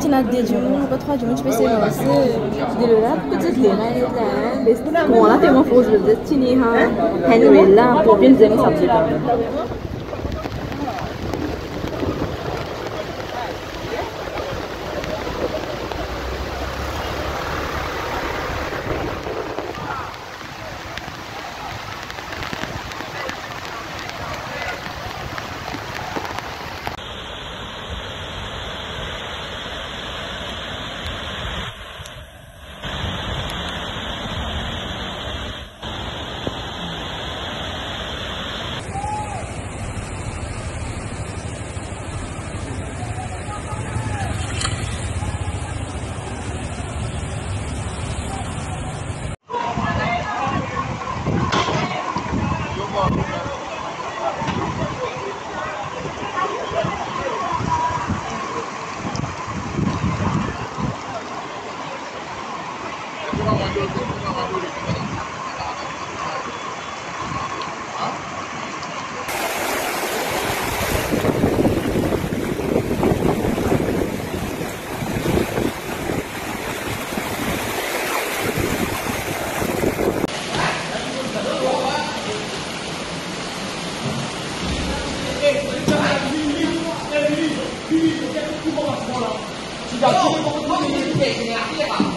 تنعدي الجمل وبا 3 جمل باش ديرو لها بكتات لي غاني بس كون لا تيمون فوز بزاف تينيها هاني ولا بوبين زعما صافي 哎，来一个，来一个，来一个。哎，来一个，来一个，来。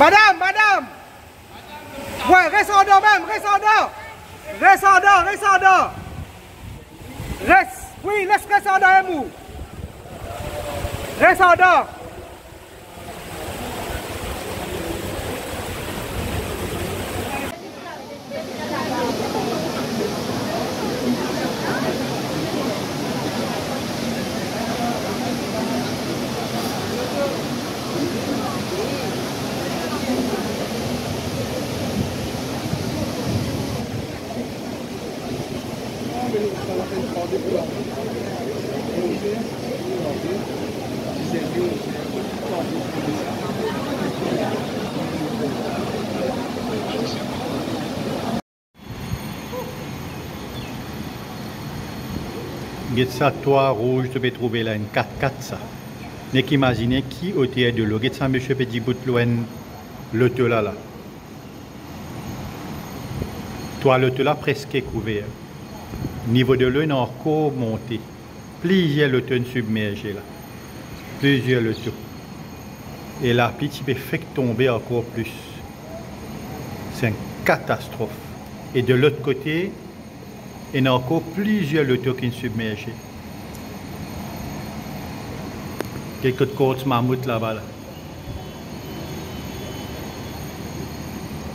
Madame, madame. Ouais, reste en dehors même, reste en dehors. Reste en dehors, reste en dehors. Reste, oui, laisse rester en dehors, Reste en dehors. Get ça, toi, rouge, tu peux trouver là une 4-4 ça. N'est qu'imaginer qui au théâtre de l'eau. Get ça, monsieur petit bout de loin, le te là là. Toi, le te là presque couvert. Niveau de l'eau, a encore monté. Plusieurs te submergé là. Plusieurs le. Et tu peux faire tomber encore plus. C'est une catastrophe. Et de l'autre côté, il y a encore plusieurs lotos qui sont submergés. Quelques côtes mammouth là-bas. Là.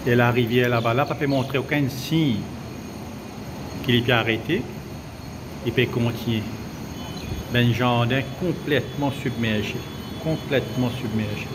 Et la rivière là-bas, là, ne peut montrer aucun signe qu'il peut arrêter. Il peut continuer. Ben, jardin complètement submergé. Complètement submergé.